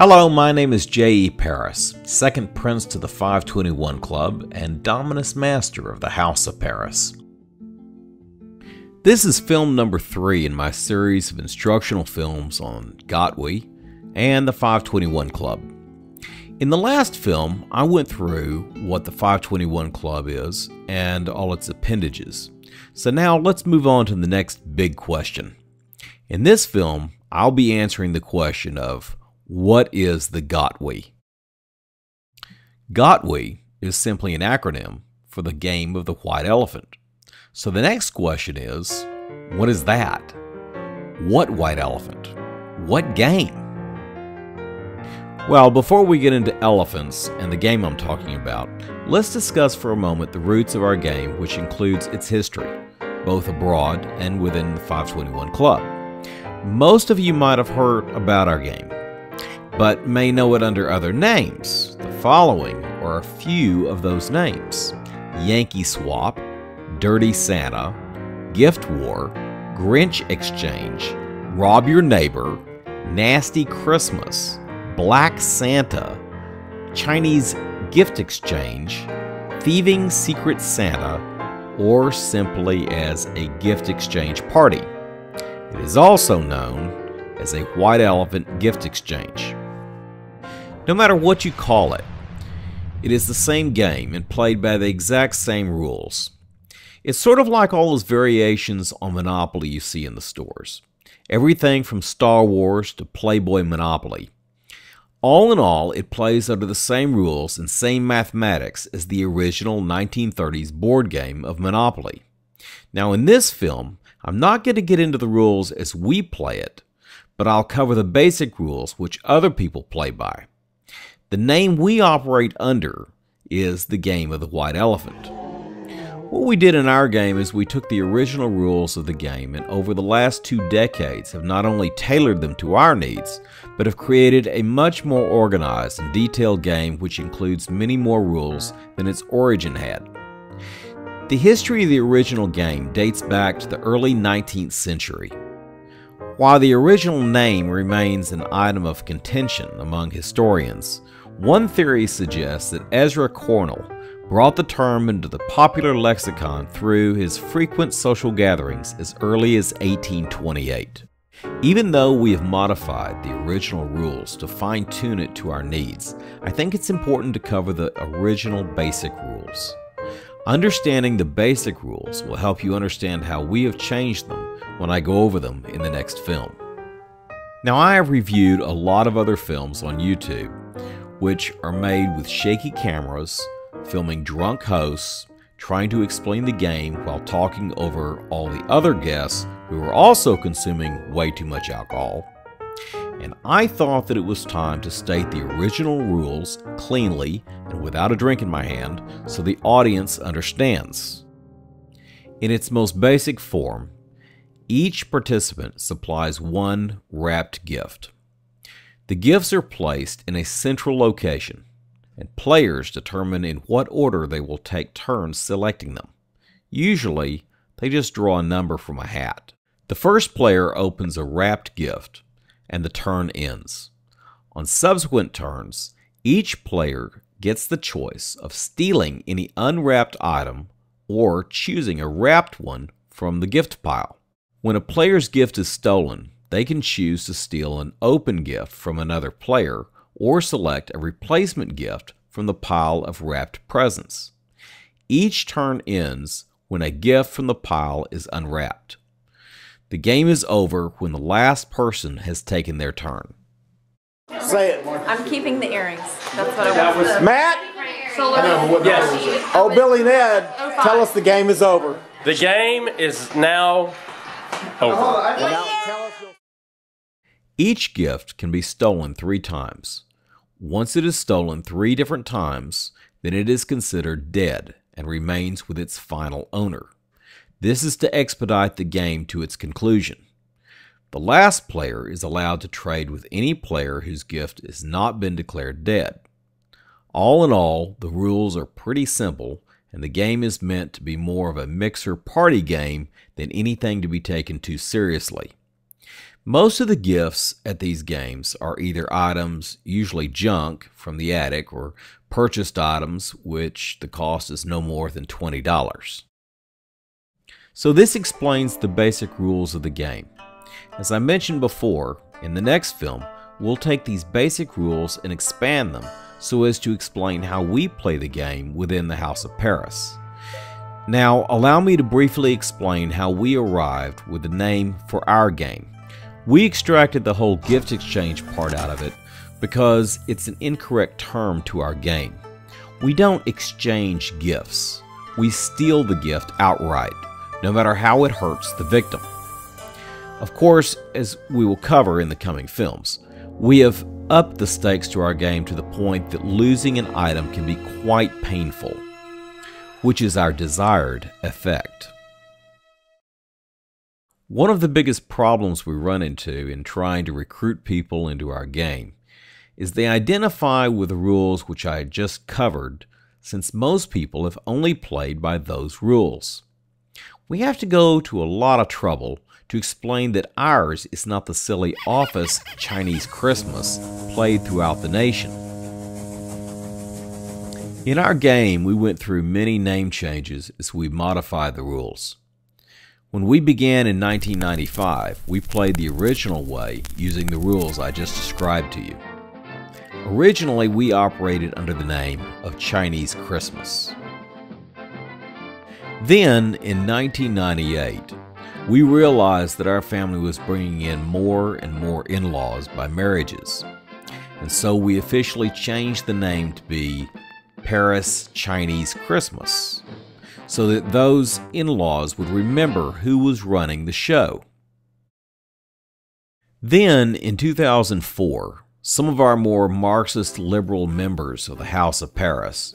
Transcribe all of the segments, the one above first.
Hello, my name is J.E. Parris, second prince to the 521 Club and Dominus Master of the House of Parris. This is film number three in my series of instructional films on Gotwe and the 521 Club. In the last film, I went through what the 521 Club is and all its appendages. So now let's move on to the next big question. In this film, I'll be answering the question of what is the Gotwe? Gotwe is simply an acronym for the game of the white elephant. So the next question is, what is that? What white elephant? What game? Well, before we get into elephants and the game I'm talking about, let's discuss for a moment the roots of our game, which includes its history, both abroad and within the 521 Club. Most of you might have heard about our game, but may know it under other names. The following are a few of those names Yankee Swap, Dirty Santa, Gift War, Grinch Exchange, Rob Your Neighbor, Nasty Christmas, Black Santa, Chinese Gift Exchange, Thieving Secret Santa, or simply as a gift exchange party. It is also known as a White Elephant Gift Exchange. No matter what you call it, it is the same game and played by the exact same rules. It's sort of like all those variations on Monopoly you see in the stores. Everything from Star Wars to Playboy Monopoly. All in all, it plays under the same rules and same mathematics as the original 1930s board game of Monopoly. Now, in this film, I'm not going to get into the rules as we play it, but I'll cover the basic rules which other people play by. The name we operate under is the game of the white elephant. What we did in our game is we took the original rules of the game and over the last two decades have not only tailored them to our needs, but have created a much more organized and detailed game which includes many more rules than its origin had. The history of the original game dates back to the early 19th century. While the original name remains an item of contention among historians, one theory suggests that Ezra Cornell brought the term into the popular lexicon through his frequent social gatherings as early as 1828. Even though we have modified the original rules to fine tune it to our needs, I think it's important to cover the original basic rules. Understanding the basic rules will help you understand how we have changed them when I go over them in the next film. Now, I have reviewed a lot of other films on YouTube, which are made with shaky cameras filming drunk hosts trying to explain the game while talking over all the other guests who were also consuming way too much alcohol. And I thought that it was time to state the original rules cleanly and without a drink in my hand so the audience understands. In its most basic form, each participant supplies one wrapped gift. The gifts are placed in a central location and players determine in what order they will take turns selecting them. Usually, they just draw a number from a hat. The first player opens a wrapped gift, and the turn ends. On subsequent turns, each player gets the choice of stealing any unwrapped item or choosing a wrapped one from the gift pile. When a player's gift is stolen, they can choose to steal an open gift from another player or select a replacement gift from the pile of wrapped presents. Each turn ends when a gift from the pile is unwrapped. The game is over when the last person has taken their turn. Say it. I'm keeping the earrings. That's what I want. Matt? Yes. Oh, Billy Ned, tell us the game is over. The game is now over. And now tell us your- Each gift can be stolen three times. Once it is stolen three different times, then it is considered dead and remains with its final owner. This is to expedite the game to its conclusion. The last player is allowed to trade with any player whose gift has not been declared dead. All in all, the rules are pretty simple, and the game is meant to be more of a mixer party game than anything to be taken too seriously. Most of the gifts at these games are either items, usually junk from the attic, or purchased items, which the cost is no more than $20. So, this explains the basic rules of the game. As I mentioned before, in the next film, we'll take these basic rules and expand them so as to explain how we play the game within the House of Parris. Now, allow me to briefly explain how we arrived with the name for our game. We extracted the whole gift exchange part out of it because it's an incorrect term to our game. We don't exchange gifts, we steal the gift outright, no matter how it hurts the victim. Of course, as we will cover in the coming films, we have upped the stakes to our game to the point that losing an item can be quite painful, which is our desired effect. One of the biggest problems we run into in trying to recruit people into our game is they identify with the rules which I just covered, since most people have only played by those rules. We have to go to a lot of trouble to explain that ours is not the silly office Chinese Christmas played throughout the nation. In our game, we went through many name changes as we modified the rules. When we began in 1995, we played the original way using the rules I just described to you. Originally, we operated under the name of Chinese Christmas. Then, in 1998, we realized that our family was bringing in more and more in laws by marriages, and so we officially changed the name to be Parris Chinese Christmas, so that those in laws would remember who was running the show. Then, in 2004, some of our more Marxist liberal members of the House of Parris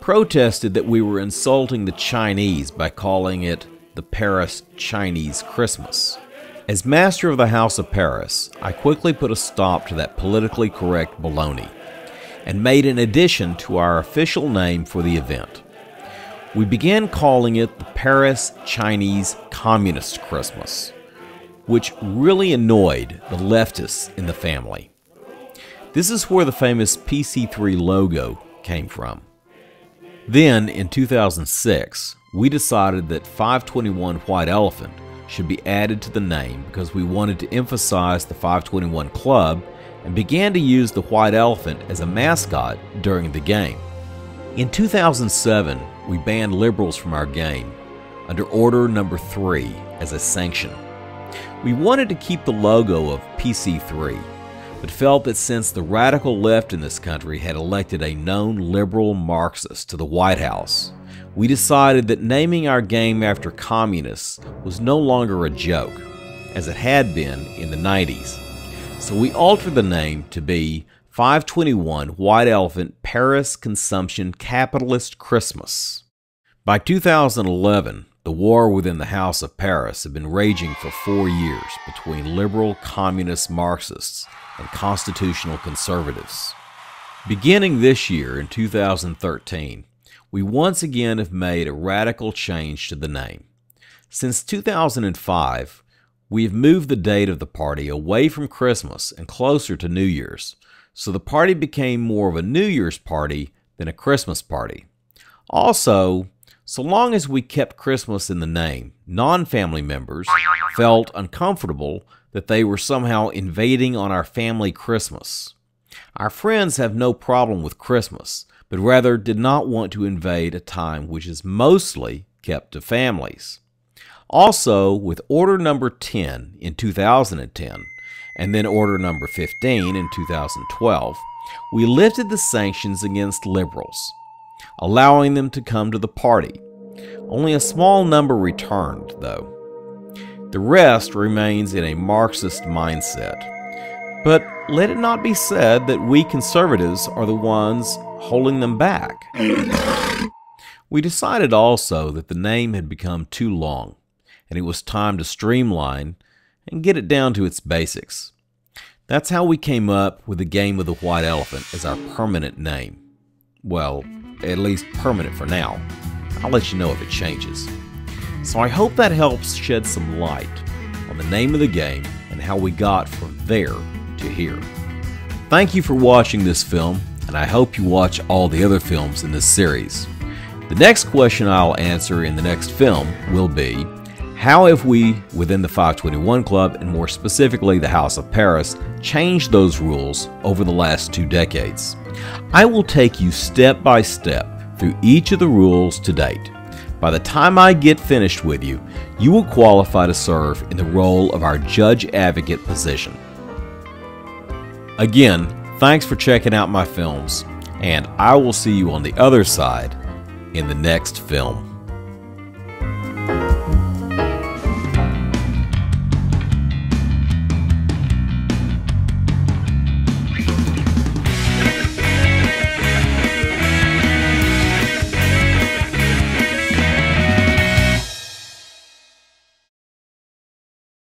protested that we were insulting the Chinese by calling it the Parris Chinese Christmas. As master of the House of Parris, I quickly put a stop to that politically correct baloney and made an addition to our official name for the event. We began calling it the Parris Chinese Communist Christmas, which really annoyed the leftists in the family. This is where the famous PC3 logo came from. Then, in 2006, we decided that 521 White Elephant should be added to the name because we wanted to emphasize the 521 Club and began to use the White Elephant as a mascot during the game. In 2007, we banned liberals from our game under Order Number 3 as a sanction. We wanted to keep the logo of PC3 but felt that since the radical left in this country had elected a known liberal Marxist to the White House, we decided that naming our game after communists was no longer a joke, as it had been in the 90s. So we altered the name to be 521 White Elephant Parris Consumption Capitalist Christmas. By 2011, the war within the House of Parris had been raging for four years between liberal communist Marxists and constitutional conservatives. Beginning this year in 2013, we once again have made a radical change to the name. Since 2005, we have moved the date of the party away from Christmas and closer to New Year's, so the party became more of a New Year's party than a Christmas party. Also, so long as we kept Christmas in the name, non family members felt uncomfortable that they were somehow invading on our family Christmas. Our friends have no problem with Christmas, but rather did not want to invade a time which is mostly kept to families. Also, with Order Number 10 in 2010, and then Order Number 15 in 2012, we lifted the sanctions against liberals, allowing them to come to the party. Only a small number returned, though. The rest remains in a Marxist mindset. But let it not be said that we conservatives are the ones holding them back. we decided also that the name had become too long, and it was time to streamline and get it down to its basics. That's how we came up with the Game of the White Elephant as our permanent name. Well, at least permanent for now. I'll let you know if it changes. So I hope that helps shed some light on the name of the game and how we got from there to here. Thank you for watching this film, and I hope you watch all the other films in this series. The next question I'll answer in the next film will be How have we, within the 521 Club, and more specifically the House of Parris, changed those rules over the last two decades? I will take you step by step through each of the rules to date. By the time I get finished with you, you will qualify to serve in the role of our judge advocate position. Again, thanks for checking out my films, and I will see you on the other side in the next film.